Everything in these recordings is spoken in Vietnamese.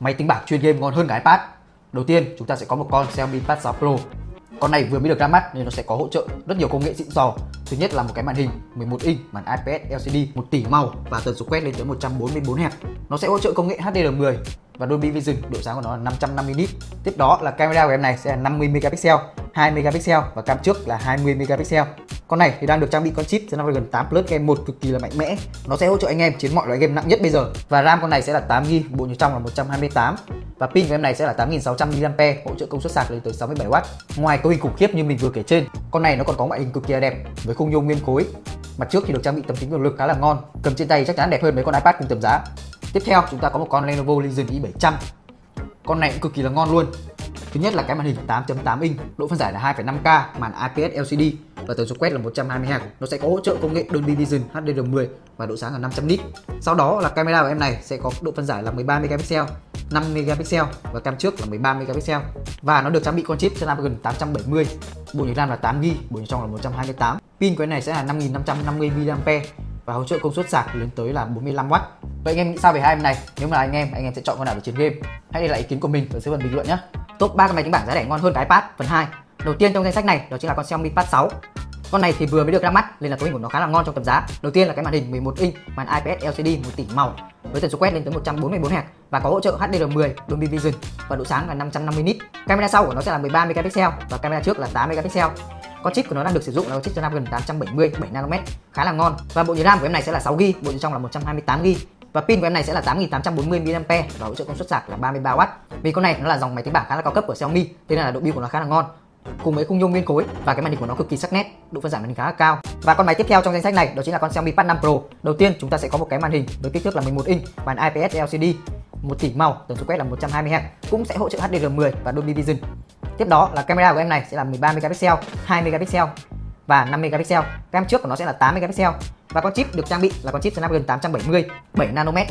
máy tính bảng chuyên game ngon hơn cả iPad. Đầu tiên, chúng ta sẽ có một con Xiaomi Pad 6 Pro. Con này vừa mới được ra mắt nên nó sẽ có hỗ trợ rất nhiều công nghệ xịn sò. Thứ nhất là một cái màn hình 11 inch, màn IPS LCD 1 tỷ màu và tần số quét lên tới 144 Hz. Nó sẽ hỗ trợ công nghệ HDR10 và Dolby Vision, độ sáng của nó là 550 nit. Tiếp đó là camera của em này sẽ là 50 megapixel, 2 megapixel và cam trước là 20 megapixel. Con này thì đang được trang bị con chip Snapdragon 8 Plus Gen 1 cực kỳ là mạnh mẽ. Nó sẽ hỗ trợ anh em chiến mọi loại game nặng nhất bây giờ. Và RAM con này sẽ là 8GB, bộ nhớ trong là 128 và pin của em này sẽ là 8600 mAh, hỗ trợ công suất sạc lên tới 67W. Ngoài cấu hình khủng khiếp như mình vừa kể trên, con này nó còn có ngoại hình cực kỳ đẹp với khung nhôm nguyên khối. Mặt trước thì được trang bị tấm kính cường lực khá là ngon, cầm trên tay chắc chắn đẹp hơn mấy con iPad cùng tầm giá. Tiếp theo chúng ta có một con Lenovo Legion i700. Con này cũng cực kỳ là ngon luôn. Thứ nhất là cái màn hình 8.8 inch, độ phân giải là 2,5K, màn IPS LCD và tần số quét là 120 Hz. Nó sẽ có hỗ trợ công nghệ Dolby Vision HDR10 và độ sáng là 500 nit. Sau đó là camera của em này sẽ có độ phân giải là 13 megapixel, 5 megapixel và cam trước là 13 megapixel. Và nó được trang bị con chip Snapdragon 870, bộ nhớ RAM là 8GB, bộ nhớ trong là 128. Pin của em này sẽ là 5550 mAh và hỗ trợ công suất sạc lên tới là 45W. Vậy anh em nghĩ sao về hai em này? Nếu mà là anh em, anh em sẽ chọn con nào để chiến game? Hãy để lại ý kiến của mình ở dưới phần bình luận nhé. Top 3 cái máy tính bảng giá rẻ ngon hơn cái iPad phần 2. Đầu tiên trong danh sách này đó chính là con Xiaomi Pad 6. Con này thì vừa mới được ra mắt nên là cấu hình của nó khá là ngon trong tầm giá. Đầu tiên là cái màn hình 11 inch, màn IPS LCD 1 tỷ màu với tần số quét lên tới 144 Hz và có hỗ trợ HDR10, Dolby Vision và độ sáng là 550 nit. Camera sau của nó sẽ là 13 megapixel và camera trước là 8 megapixel. Con chip của nó đang được sử dụng là chip Snapdragon 870 7 nanomet, khá là ngon. Và bộ nhớ RAM của em này sẽ là 6GB, bộ nhớ trong là 128GB và pin của em này sẽ là 8840 mAh và hỗ trợ công suất sạc là 33W. Vì con này nó là dòng máy tính bảng khá là cao cấp của Xiaomi, thế nên là độ pin của nó khá là ngon cùng với khung nhôm nguyên khối và cái màn hình của nó cực kỳ sắc nét, độ phân giải màn hình khá là cao. Và con máy tiếp theo trong danh sách này đó chính là con Xiaomi Pad 5 Pro. Đầu tiên chúng ta sẽ có một cái màn hình với kích thước là 11 inch, màn IPS LCD, một tỷ màu, tần số quét là 120 Hz, cũng sẽ hỗ trợ HDR10 và Dolby Vision. Tiếp đó là camera của em này sẽ là 13 megapixel, 2 megapixel và 5 megapixel. Cam trước của nó sẽ là 8 megapixel và con chip được trang bị là con chip Snapdragon 870 7 nanomet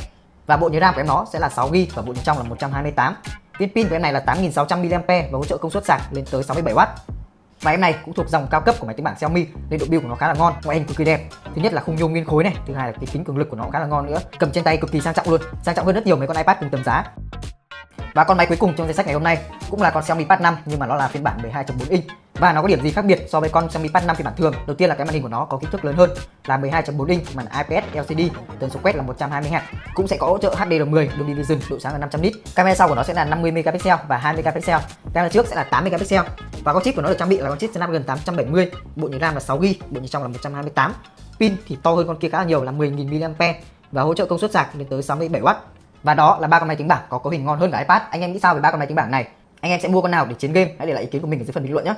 và bộ nhớ RAM của em nó sẽ là 6GB và bộ nhớ trong là 128. Viên pin của em này là 8600 mAh và hỗ trợ công suất sạc lên tới 67W. Và em này cũng thuộc dòng cao cấp của máy tính bảng Xiaomi nên độ build của nó khá là ngon, ngoại hình cực kỳ đẹp. Thứ nhất là khung nhôm nguyên khối này, thứ hai là cái kính cường lực của nó khá là ngon nữa. Cầm trên tay cực kỳ sang trọng luôn, sang trọng hơn rất nhiều mấy con iPad cùng tầm giá. Và con máy cuối cùng trong danh sách ngày hôm nay cũng là con Xiaomi Pad 5 nhưng mà nó là phiên bản 12.4 inch. Và nó có điểm gì khác biệt so với con Xiaomi Pad 5 phiên bản thường? Đầu tiên là cái màn hình của nó có kích thước lớn hơn là 12.4 inch, màn IPS LCD, tần số quét là 120 Hz, cũng sẽ có hỗ trợ HDR10, Dolby Vision, độ sáng là 500 nit. Camera sau của nó sẽ là 50 megapixel và 2 megapixel. Camera trước sẽ là 8 megapixel. Và con chip của nó được trang bị là con chip Snapdragon 870, bộ nhớ RAM là 6GB, bộ nhớ trong là 128. Pin thì to hơn con kia khá là nhiều là 10.000 mAh và hỗ trợ công suất sạc lên tới 67W. Và đó là ba con máy tính bảng có cấu hình ngon hơn cả iPad. Anh em nghĩ sao về ba con máy tính bảng này? Anh em sẽ mua con nào để chiến game? Hãy để lại ý kiến của mình ở dưới phần bình luận nhé.